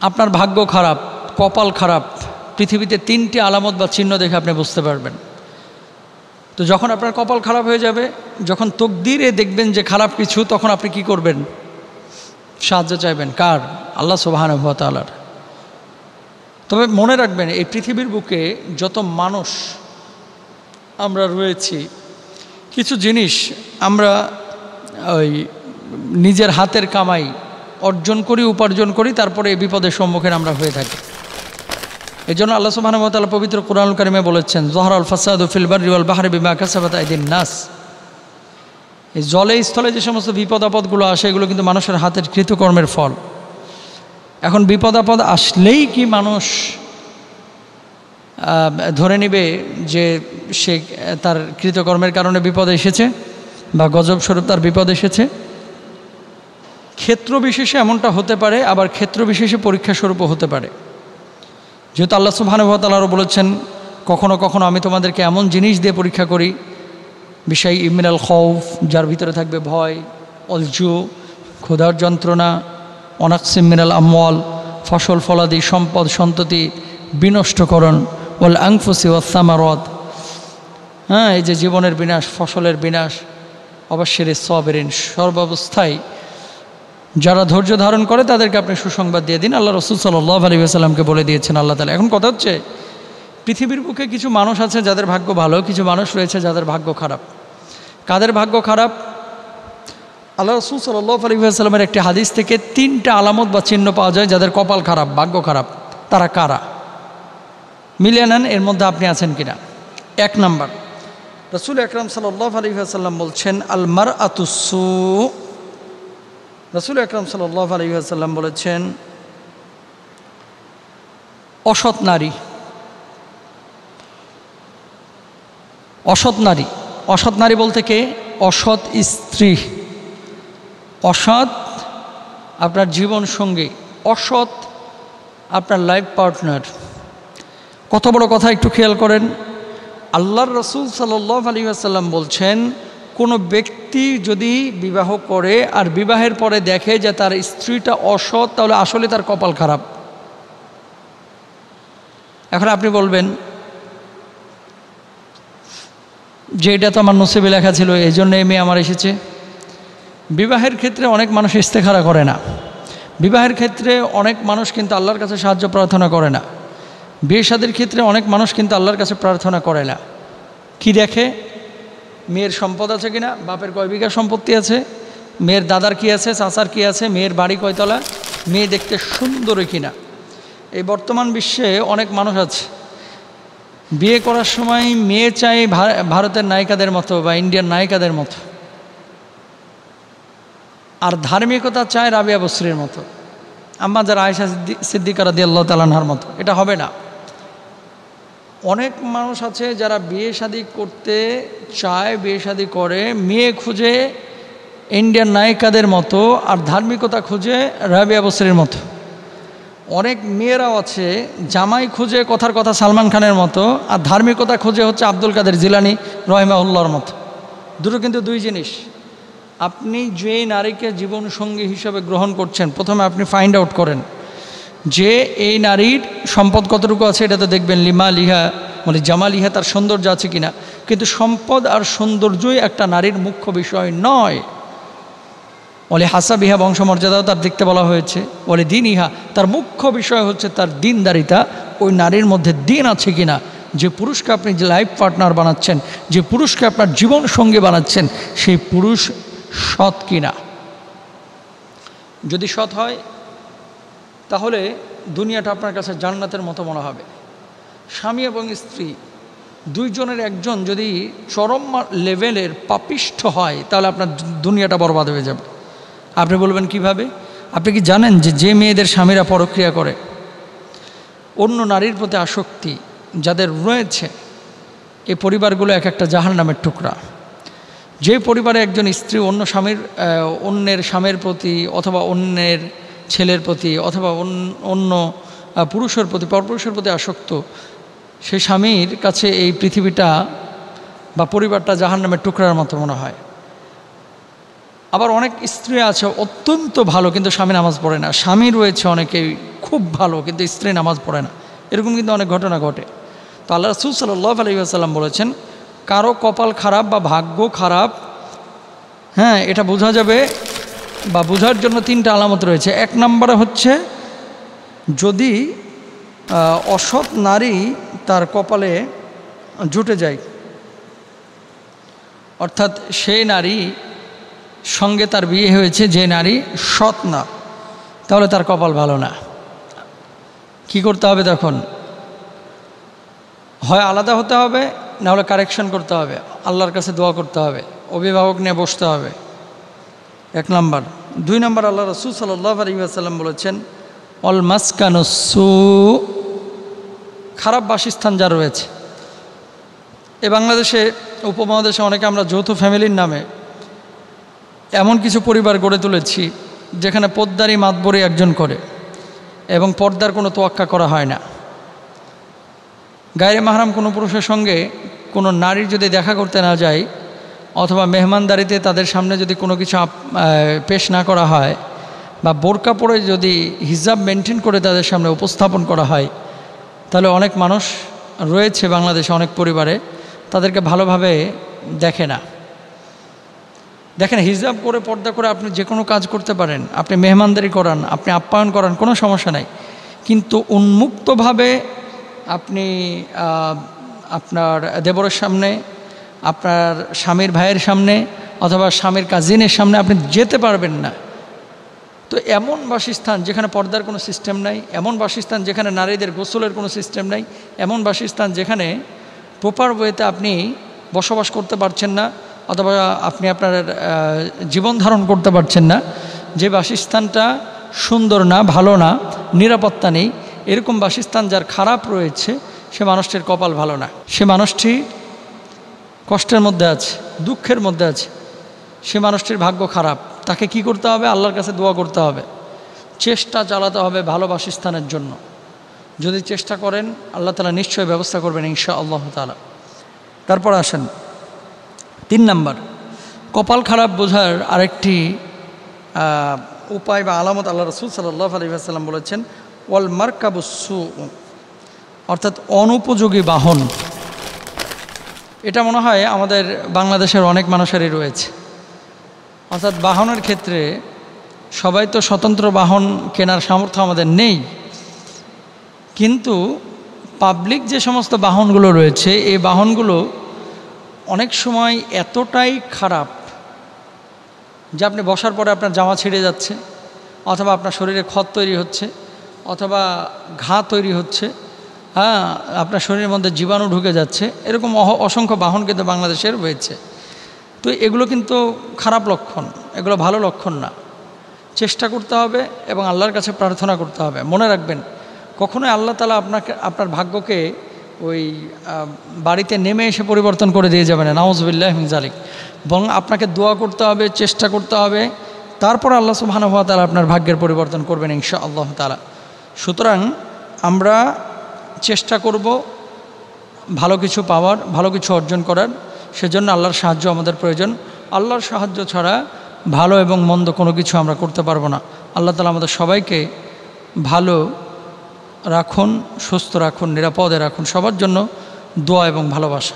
আপনার ভাগ্য খারাপ, কপাল খারাপ, পৃথিবীতে তিনটি আলামত বা চিহ্ন দেখে আপনি বুঝতে পারবেন। তো যখন আপনার কপাল খারাপ হয়ে যাবে, যখন তকদিরে দেখবেন যে খারাপ কিছু, তখন আপনি কি করবেন? সাহায্য চাইবেন। কার? আল্লাহ সুবাহান তবে মনে রাখবেন, এই পৃথিবীর বুকে যত মানুষ আমরা রয়েছি, কিছু জিনিস আমরা ওই নিজের হাতের কামাই অর্জন করি, উপার্জন করি, তারপরে এই বিপদের সম্মুখীন আমরা হয়ে থাকি। এই জন্য আল্লাহ সুবাহানুতালা পবিত্র কোরআন কারিমে বলেছেন জহর আল ফাসাদ ফিলবার রিওয়াল বাহারে বিমা কাসাবাত আইদিন নাস। এই জলে, স্থলে যে সমস্ত বিপদ আপদগুলো আসে, এগুলো কিন্তু মানুষের হাতের কৃতকর্মের ফল। এখন বিপদ আপদ আসলেই কি মানুষ ধরে নিবে যে সে তার কৃতকর্মের কারণে বিপদ এসেছে বা গজব স্বরূপ তার বিপদ এসেছে? ক্ষেত্র বিশেষে এমনটা হতে পারে, আবার ক্ষেত্র বিশেষে পরীক্ষা স্বরূপও হতে পারে। যেহেতু আল্লাহ সুবাহানুভাতালারও বলেছেন, কখনো কখনো আমি তোমাদেরকে এমন জিনিস দিয়ে পরীক্ষা করি বিষয় ইমিনাল খৌফ, যার ভিতরে থাকবে ভয় অলজু ক্ষুধার যন্ত্রণা, অনাক্সিম মিনাল আমল ফসল, ফলাদি, সম্পদ, সন্ততি, বিনষ্টকরণ ওল আংফুসি ওসামারদ হ্যাঁ এই যে জীবনের বিনাশ, ফসলের বিনাশ অবশ্যের সবেরিন সর্বাবস্থায় যারা ধৈর্য ধারণ করে তাদেরকে আপনি সুসংবাদ দিয়ে দিন। আল্লাহ রসুল সাল্লাহ আলী আসাল্লামকে বলে দিয়েছেন, আল্লাহ তালা এখন কথা হচ্ছে, পৃথিবীর বুকে কিছু মানুষ আছে যাদের ভাগ্য ভালো, কিছু মানুষ রয়েছে যাদের ভাগ্য খারাপ। কাদের ভাগ্য খারাপ? আল্লাহ রসুল সাল্লাহ আলী আসাল্লামের একটি হাদিস থেকে তিনটা আলামত বা চিহ্ন পাওয়া যায় যাদের কপাল খারাপ, ভাগ্য খারাপ। তারা কারা? মিলিয়ে নেন এর মধ্যে আপনি আছেন কিনা? এক নাম্বার। রসুল আকরাম সাল্লাহ আলী আসাল্লাম বলছেন আলমার আতুসু রসুল আকরাম সাল্লাহ আলহিহাসাল্লাম বলেছেন, অসৎ নারী অসৎ নারী অসৎ নারী বলতে কে? অসৎ স্ত্রী। অসৎ আপনার জীবন সঙ্গী, অসৎ আপনার লাইফ পার্টনার। কত বড় কথা একটু খেয়াল করেন। আল্লাহর রসুল সাল্লাহ আলী আসাল্লাম বলছেন কোনো ব্যক্তি যদি বিবাহ করে আর বিবাহের পরে দেখে যে তার স্ত্রীটা অসৎ, তাহলে আসলে তার কপাল খারাপ। এখন আপনি বলবেন, যে এটা তো আমার নসিবে লেখা ছিল, এই জন্য এই মেয়ে আমার এসেছে। বিবাহের ক্ষেত্রে অনেক মানুষ ইস্তেখারা করে না। বিবাহের ক্ষেত্রে অনেক মানুষ কিন্তু আল্লাহর কাছে সাহায্য প্রার্থনা করে না। বিয়ে সাদের ক্ষেত্রে অনেক মানুষ কিন্তু আল্লাহর কাছে প্রার্থনা করে না। কি দেখে? মেয়ের সম্পদ আছে কিনা? বাপের কয় বিঘা সম্পত্তি আছে? মেয়ের দাদার কি আছে? চাচার কি আছে? মেয়ের বাড়ি কয়তলা? মেয়ে দেখতে সুন্দরই কিনা? এই বর্তমান বিশ্বে অনেক মানুষ আছে। বিয়ে করার সময় মেয়ে চাই ভারতের নায়িকাদের মতো বা ইন্ডিয়ান নায়িকাদের মতো। আর ধার্মিকতা চায় রাবিয়া বসরির মতো। আম্মা যারা আয়সা সিদ্দিকারা দিয়ে আল্লাহ তালানহার মতো। এটা হবে না। অনেক মানুষ আছে যারা বিয়ে শাদি করতে চায়, বিয়ে শাদি করে, মেয়ে খুঁজে ইন্ডিয়ান নায়িকাদের মতো আর ধার্মিকতা খুঁজে রাবিয়া বসরির মতো। অনেক মেয়েরাও আছে, জামাই খুঁজে কথার কথা সালমান খানের মতো আর ধার্মিকতা খুঁজে হচ্ছে আব্দুল কাদের জিলানি রহিমাউল্লার মতো। দুটো কিন্তু দুই জিনিস। আপনি যে নারীকে জীবনসঙ্গী হিসাবে গ্রহণ করছেন, প্রথমে আপনি ফাইন্ড আউট করেন। যে এই নারীর সম্পদ কতটুকু আছে এটা তো দেখবেন, লিমা লিহা মানে জামা লিহা তার সৌন্দর্য আছে কিনা। কিন্তু সম্পদ আর সৌন্দর্যই একটা নারীর মুখ্য বিষয় নয়। বলে হাসা বিহা বংশমর্যাদাও তার দেখতে বলা হয়েছে। বলে দিন ইহা, তার মুখ্য বিষয় হচ্ছে তার দিনদারিতা। ওই নারীর মধ্যে দিন আছে কিনা? যে পুরুষকে আপনি যে লাইফ পার্টনার বানাচ্ছেন, যে পুরুষকে আপনার জীবন সঙ্গী বানাচ্ছেন, সেই পুরুষ সৎ কিনা? যদি সৎ হয় তাহলে দুনিয়াটা আপনার কাছে জান্নাতের মতো মনে হবে। স্বামী এবং স্ত্রী, দুইজনের একজন যদি চরম লেভেলের পাপিষ্ঠ হয়, তাহলে আপনার দুনিয়াটা বরবাদ হয়ে যাবে। আপনি বলবেন, কীভাবে? আপনি কি জানেন যে যে মেয়েদের স্বামীরা পরক্রিয়া করে, অন্য নারীর প্রতি আসক্তি যাদের রয়েছে এই পরিবারগুলো এক একটা জাহার নামের টুকরা। যে পরিবারে একজন স্ত্রী অন্য স্বামীর অন্যের স্বামীর প্রতি অথবা অন্যের ছেলের প্রতি অথবা অন্য পুরুষের প্রতি, পরপুরুষের প্রতি আসক্ত সেই স্বামীর কাছে এই পৃথিবীটা বা পরিবারটা জাহান নামের টুকরার মতো মনে হয়। আবার অনেক স্ত্রী আছে অত্যন্ত ভালো কিন্তু স্বামী নামাজ পড়ে না। স্বামী রয়েছে অনেকেই খুব ভালো কিন্তু স্ত্রী নামাজ পড়ে না। এরকম কিন্তু অনেক ঘটনা ঘটে। তো আল্লাহ রসুল সাল্লাহ আলহিহাসাল্লাম বলেছেন, কারও কপাল খারাপ বা ভাগ্য খারাপ হ্যাঁ এটা বোঝা যাবে বা বোঝার জন্য তিনটা আলামত রয়েছে। এক নম্বরে হচ্ছে, যদি অসৎ নারী তার কপালে জুটে যায়, অর্থাৎ সেই নারী সঙ্গে তার বিয়ে হয়েছে, যে নারী সৎ না, তাহলে তার কপাল ভালো না। কি করতে হবে তখন? হয় আলাদা হতে হবে, না হলে কারেকশন করতে হবে, আল্লাহর কাছে দোয়া করতে হবে, অভিভাবক নিয়ে বসতে হবে। এক নম্বর। দুই নম্বর আল্লাহ রসুল সাল্লাহ আলহিহাসাল্লাম বলেছেন, অল মাসকানসু খারাপ বাসস্থান যা রয়েছে। এ বাংলাদেশে, উপমহাদেশে অনেকে আমরা যৌথ ফ্যামিলির নামে এমন কিছু পরিবার গড়ে তুলেছি, যেখানে পদ্মারি মাতবরি একজন করে এবং পর্দার কোনো তোয়াক্কা করা হয় না। গায়ে মাহারাম কোনো পুরুষের সঙ্গে কোনো নারীর যদি দেখা করতে না যায় অথবা মেহমানদারিতে তাদের সামনে যদি কোনো কিছু পেশ না করা হয় বা বোরকা পরে যদি হিজাব মেনটেন করে তাদের সামনে উপস্থাপন করা হয়, তাহলে অনেক মানুষ রয়েছে বাংলাদেশে, অনেক পরিবারে, তাদেরকে ভালোভাবে দেখে না। দেখেন, হিজাব করে পর্দা করে আপনি যে কোনো কাজ করতে পারেন, আপনি মেহমানদারি করান, আপনি আপ্যায়ন করান, কোনো সমস্যা নাই। কিন্তু উন্মুক্তভাবে আপনি আপনার দেবরের সামনে আপনার স্বামীর ভাইয়ের সামনে অথবা স্বামীর কাজিনের সামনে আপনি যেতে পারবেন না। তো এমন বাসস্থান যেখানে পর্দার কোনো সিস্টেম নাই, এমন বাসস্থান যেখানে নারীদের গোসলের কোনো সিস্টেম নাই, এমন বাসস্থান যেখানে প্রপার ওয়েতে আপনি বসবাস করতে পারছেন না অথবা আপনি আপনার জীবন ধারণ করতে পারছেন না, যে বাসস্থানটা সুন্দর না, ভালো না, নিরাপত্তা নেই, এরকম বাসস্থান যার খারাপ রয়েছে, সে মানুষটির কপাল ভালো না। সে মানুষটি কষ্টের মধ্যে আছে, দুঃখের মধ্যে আছে। সে মানুষটির ভাগ্য খারাপ। তাকে কি করতে হবে? আল্লাহর কাছে দোয়া করতে হবে। চেষ্টা চালাতে হবে ভালো বাসস্থানের জন্য। যদি চেষ্টা করেন, আল্লাহ তালা নিশ্চয়ই ব্যবস্থা করবেন ইনশা আল্লাহ তালা তারপর আসেন। তিন নাম্বার, কপাল খারাপ বোঝার আরেকটি উপায় বা আলামত আল্লাহ রসুল সাল্লাহ আলী সাল্লাম বলেছেন, ওয়াল মার্কাবুসু অর্থাৎ অনুপযোগী বাহন। এটা মনে হয় আমাদের বাংলাদেশের অনেক মানুষেরই রয়েছে। অর্থাৎ বাহনের ক্ষেত্রে সবাই তো স্বতন্ত্র বাহন কেনার সামর্থ্য আমাদের নেই। কিন্তু পাবলিক যে সমস্ত বাহনগুলো রয়েছে, এই বাহনগুলো অনেক সময় এতটাই খারাপ যে আপনি বসার পরে আপনার জামা ছিঁড়ে যাচ্ছে, অথবা আপনার শরীরে ক্ষত তৈরি হচ্ছে, অথবা ঘা তৈরি হচ্ছে হ্যাঁ আপনার শরীরের মধ্যে জীবাণু ঢুকে যাচ্ছে। এরকম অসংখ্য বাহন কিন্তু বাংলাদেশের রয়েছে। তো এগুলো কিন্তু খারাপ লক্ষণ, এগুলো ভালো লক্ষণ না। চেষ্টা করতে হবে এবং আল্লাহর কাছে প্রার্থনা করতে হবে। মনে রাখবেন, কখনোই আল্লাহ তালা আপনাকে, আপনার ভাগ্যকে ওই বাড়িতে নেমে এসে পরিবর্তন করে দিয়ে যাবে না। নাউজবিল্লাহ জালিক বরং আপনাকে দোয়া করতে হবে, চেষ্টা করতে হবে। তারপর আল্লাহ সুবাহানুয়া তালা আপনার ভাগ্যের পরিবর্তন করবেন ইনশা আল্লাহ তালা সুতরাং আমরা চেষ্টা করব ভালো কিছু পাওয়ার, ভালো কিছু অর্জন করার। সেজন্য আল্লাহর সাহায্য আমাদের প্রয়োজন। আল্লাহর সাহায্য ছাড়া ভালো এবং মন্দ কোনো কিছু আমরা করতে পারব না। আল্লাহ তালা আমাদের সবাইকে ভালো রাখুন, সুস্থ রাখুন, নিরাপদে রাখুন। সবার জন্য দোয়া এবং ভালোবাসা।